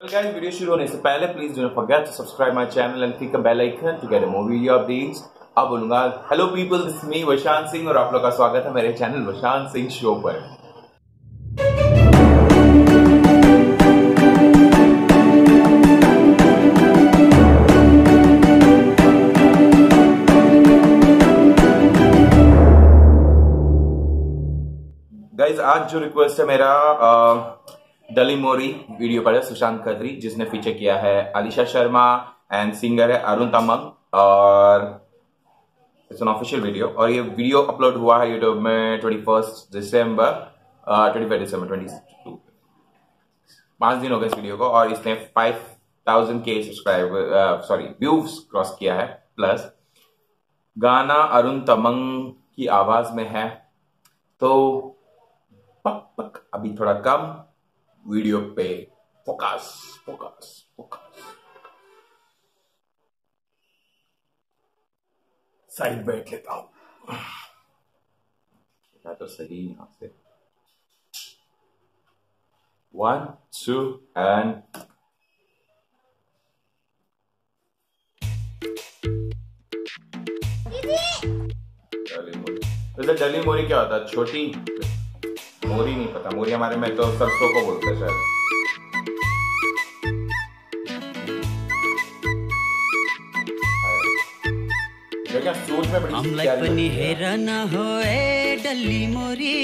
Guys, video शुरू होने से पहले please do not forget to subscribe my channel and click the bell icon to get more video updates अब बोलूँगा hello people this me Vashant Singh और आप लोग का स्वागत है मेरे चैनल वशांत सिंह शो पर। गाइज़ आज जो रिक्वेस्ट है मेरा डली मोरी वीडियो पर है सुशांत खत्री जिसने फीचर किया है अलीशा शर्मा एंड सिंगर है अरुण तमंग और इट्स एन ऑफिशियल वीडियो और ये वीडियो अपलोड हुआ है यूट्यूब में twenty first December twenty five December twenty two पाँच दिन हो गए इस वीडियो को और इसने फाइव थाउज़ेंड के सब्सक्राइब सॉरी व्यूज़ क्रॉस किया है प्लस गाना अरुण तमंग की आवाज़ में है तो पक पक अभी थोड़ा कम वीडियो पे फोकस फोकस फोकस। साइड बैठ लेता हूँ। तो सही यहाँ से। वन टू एंड डली मोरी। डली मोरी क्या होता है? छोटी। मोरी नहीं पता। मोरी हमारे में तो सरसों को बोलते हैं शायद। हमलाई पनि हेर न हो। ए डल्ली मोरी।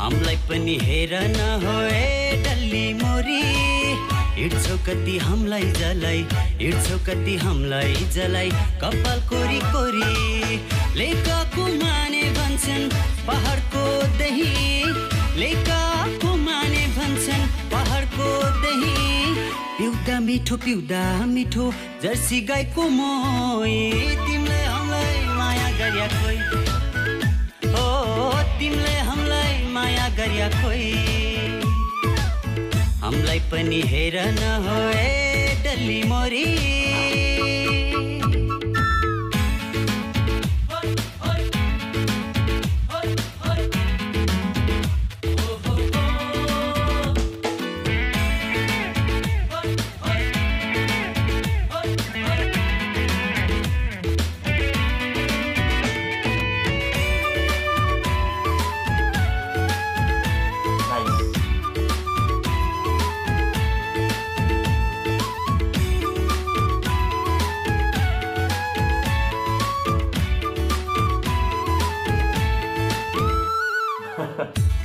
हमलाई पनि हेर न हो ए डल्ली मोरी। हिँड्छौ कति हमलाई जलाई हिँड्छौ कति हमलाई जलाई। कपाल कोरी कोरी लेकाको माने भन्छन् पहाडको दही। लेकाको माने भन्छन् पहाडको दही। पिउँदा मिठो पिउँदा मिठो जर्सी गाईको मोही तिमीले हामीलाई माया गरिया खोइ। हो तिमीले हामीलाई माया गरिया खोइ। हामीलाई पनि हेर न हो डल्ली मोरी।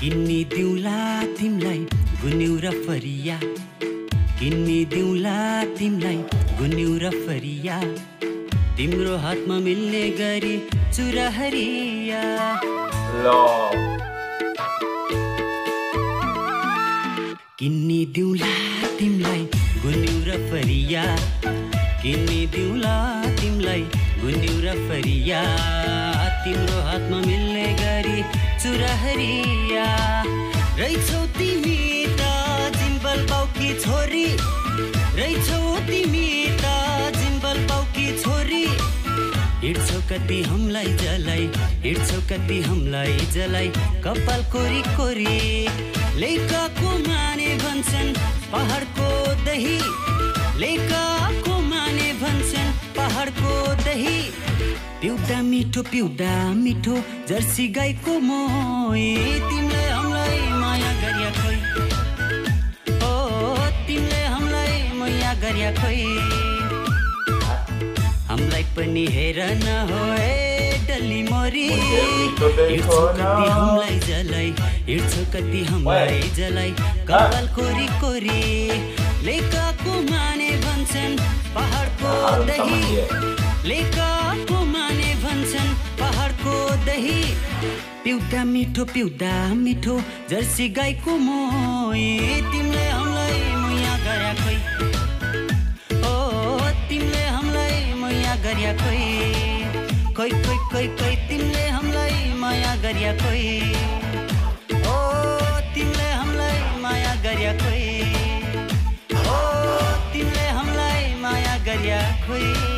किन्नी दिउँला तिमीलाई गुन्यु र फरिया। किन्नी दिउँला तिमीलाई गुन्यु र फरिया। तिम्रो हातमा मिल्ने गरी चुरा हरिया। Love. किन्नी दिउँला तिमीलाई गुन्यु र फरिया। किन्नी दिउँला तिमीलाई गुन्यु र फरिया। तिम्रो हातमा मिल्ने गरी चुरा हरिया रहेछौ तिमी त जिम्बल बाउकी छोरी? रहेछौ तिमी त जिम्बल बाउकी छोरी? हिँड्छौ कति हमलाई जलाई हिँड्छौ कति हमलाई जलाई। कपाल कोरी कोरी लेकाको माने भन्छन् पहाडको दही। लेकाको पिउँदा मिठो पिउँदा मिठो जर्सी गाईको मोही तिमीले हामीलाई माया गरिया खोइ। ओ तिमीले हामीलाई माया गरिया खोइ। हामीलाई पनि हेर न हो डल्ली मोरी। हिँड्छौ। कति हमलाई जलाई हिँड्छौ कति हमलाई जलाई कपाल कोरी कोरी लेकाको माने भन्छन् पहाडको दही। तमंग दही पिउँदा मिठो पिउँदा मिठो जर्सी गाईको मोही तिमीले हामीलाई मुया गर्या खोइ ओ तिमीले हामीलाई माया गरिया खोइ खोइ खोइ खोइ खोइ तिमीले हामीलाई माया गरिया खोइ ओ तिमीले हामीलाई माया गरिया खोइ ओ तिमीले हामीलाई माया गरिया खोइ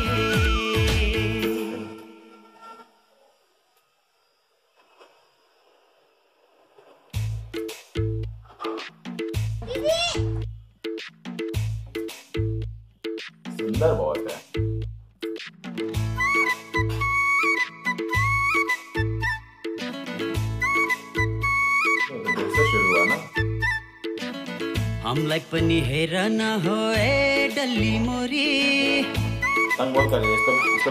सुंदर बहुत है हमलाई पनि हेर न हो ए डल्ली मोरी। संगोल कर इसको इसको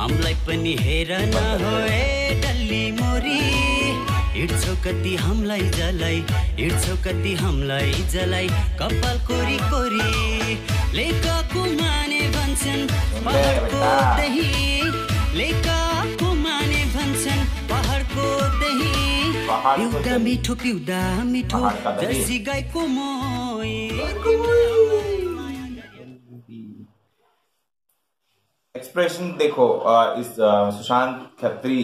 हमलाई पनि हेर न हो ए डल्ली मोरी। हिँड्छौ कति हामीलाई जलाई हिँड्छौ कति हामीलाई जलाई कपाल कोरी कोरी लेखको माने भन्छन् पहाडको दही लेखको माने भन्छन् पहाडको दही पिउँदा दही। मिठो पिउँदा मिठो। जर्सी गाईको मोही एक्सप्रेशन देखो इस सुशांत खत्री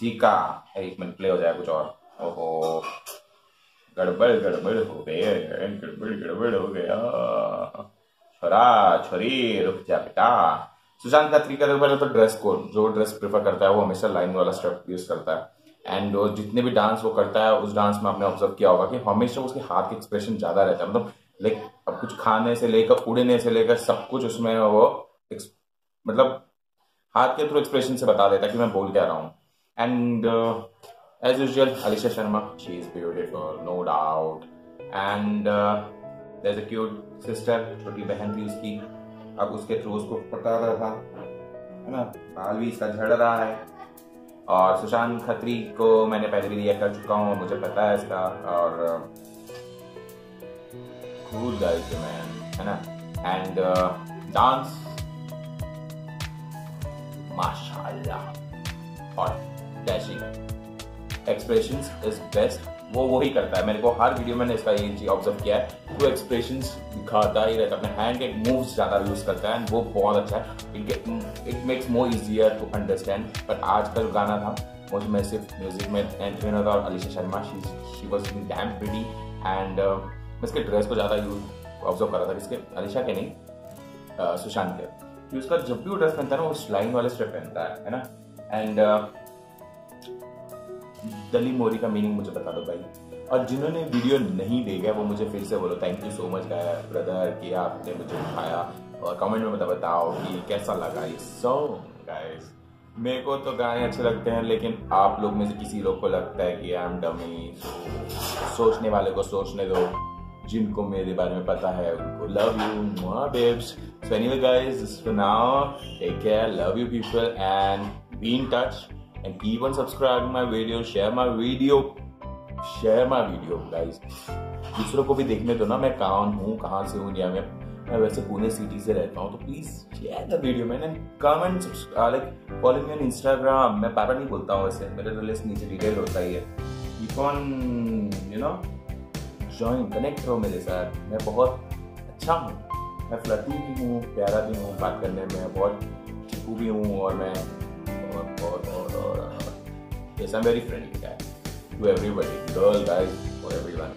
जी का एक मिनट प्ले हो जाए कुछ और। ओहो। गड़बड़ गड़बड़ हो गए, गड़बड़ गड़बड़ हो गया। छोरा, छोरी, रुक जा बेटा। सुशांत खत्री का देखो पहले तो ड्रेस कोड जो ड्रेस प्रेफर करता है, वो हमेशा लाइन वाला स्टेप यूज़ करता है। एंड जितने भी डांस वो करता है, उस डांस में आपने ऑब्ज़र्व किया होगा कि हमेशा उसके हाथ के एक्सप्रेशन ज़्यादा रहता है। मतलब लाइक अब कुछ खाने से लेकर, उड़ने से लेकर सब कुछ उसमें वो मतलब हाथ के थ्रू एक्सप्रेशन से बता देता है कि मैं बोल क्या रहा हूँ। And as usual Alisha Sharma she is beautiful no doubt and there's a cute sister छोटी बहन थी उसकी, अब उसके थ्रू उसको पता रहा था, है ना? बाल भी इसका झड़ रहा है। और सुशांत खत्री को मैंने पहले भी रिएक्ट कर चुका हूँ मुझे पता है इसका, और कूल गाइस मैन है ना? एंड डांस माशाल्लाह, और डैशिंग एक्सप्रेशंस इज़ बेस्ट वो वही करता है। मेरे को हर वीडियो में इसका ये चीज़ ऑब्ज़र्व किया है। वो एक्सप्रेशंस दिखाता ही रहता है। अपने हैंड के मूव्स ज़्यादा यूज़ करता है। and वो बहुत अच्छा है। It it makes more easier to understand but आज का गाना था। मुझे मैं सिर्फ़ म्यूज़िक में एंट्री था और Alisha Sharma. She she was damn pretty and मैं इसके ड्रेस को ज़्यादा यूज़ ऑब्ज़र्व कर रहा था। इसके अलीशा के नहीं सुशांत के। उसका जब भी वो ड्रेस पहनता है ना, वो लाइन वाले स्टेप पहनता है ना? एंड दली मोरी का मीनिंग मुझे बता दो भाई। और जिन्होंने वीडियो नहीं देखा, वो मुझे फिर से बोलो thank you so much brother कि आपने मुझे उठाया और कमेंट में बता बताओ कि कैसा लगा ये सॉन्ग गाइस मेरे को तो गाने अच्छे लगते हैं, लेकिन आप लोग में से किसी लोग को लगता है कि आई एम डमी सोचने वाले को सोचने दो, जिनको मेरे बारे में पता है, उनको love you babes so anyway guys for now take care love you people and be in touch keep on subscribe my video share my video share my video guys दूसरों को भी देखने दो ना, मैं कौन हूँ, कहाँ से हूँ इंडिया में। मैं वैसे पुणे सिटी से रहता हूँ तो प्लीज़ शेयर द वीडियो मैंने comment like follow me on Instagram मैं पापा नहीं बोलता हूँ वैसे मेरे तो लिस्ट नीचे डिटेल होता ही है। Keep on you know join connect करो मेरे साथ। मैं बहुत अच्छा हूँ। मैं फ्लटी भी हूँ, प्यारा भी हूँ, बात करने में बहुत चिकू भी हूँ, और मैं और और और और yes I am very friendly guy to everybody girl guys for everyone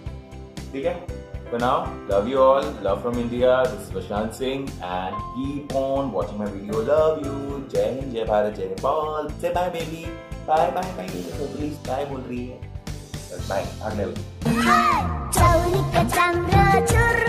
ठीक है For now, love you all. Love from India. This is Prashant Singh, and keep on watching my video. Love you. Jai Hind, Jai Bharat, Jai Nepal. Say bye, baby. Bye, bye, bye. देखो please bye बोल रही है. Bye. अगले चौरिक चाम्रो चुर्ती